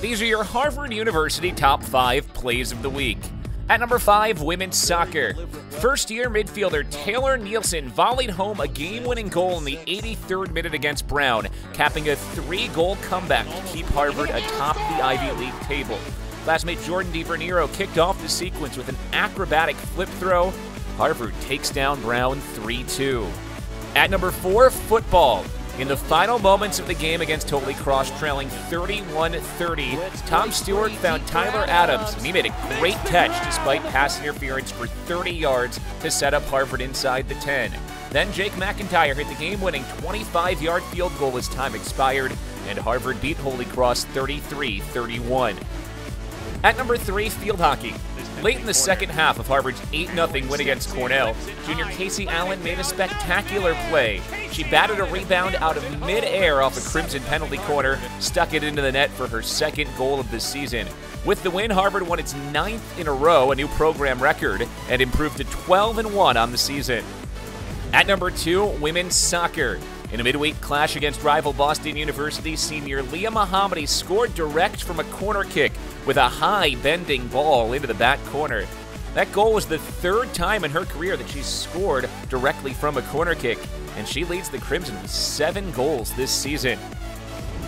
These are your Harvard University top five plays of the week. At number five, women's soccer. First year midfielder Taylor Nielsen volleyed home a game winning goal in the 83rd minute against Brown, capping a three goal comeback to keep Harvard atop the Ivy League table. Classmate Jordan DiVerniro kicked off the sequence with an acrobatic flip throw. Harvard takes down Brown 3 2. At number four, football. In the final moments of the game against Holy Cross, trailing 31 30, Tom Stewart found Tyler Adams, and he made a great catch despite pass interference for 30 yards to set up Harvard inside the 10. Then Jake McIntyre hit the game winning 25 yard field goal as time expired, and Harvard beat Holy Cross 33 31. At number three, field hockey. Late in the second half of Harvard's 8 0 win against Cornell, junior Casey Allen made a spectacular play. She batted a rebound out of midair off a Crimson penalty corner, stuck it into the net for her second goal of the season. With the win, Harvard won its ninth in a row, a new program record, and improved to 12 and 1 on the season. At number two, women's soccer. In a midweek clash against rival Boston University, senior Leah Mohammadi scored direct from a corner kick with a high bending ball into the back corner. That goal was the third time in her career that she's scored directly from a corner kick, and she leads the Crimson with seven goals this season.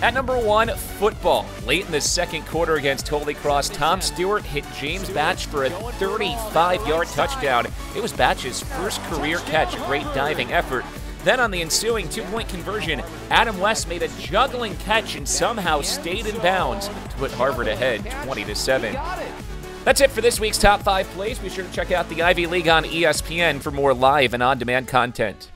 At number one, football. Late in the second quarter against Holy Cross, Tom Stewart hit James Batch for a 35 yard touchdown. It was Batch's first career catch, a great diving effort. Then on the ensuing two-point conversion, Adam West made a juggling catch and somehow stayed in bounds to put Harvard ahead 20 to 7. That's it for this week's top 5 plays. Be sure to check out the Ivy League on ESPN for more live and on-demand content.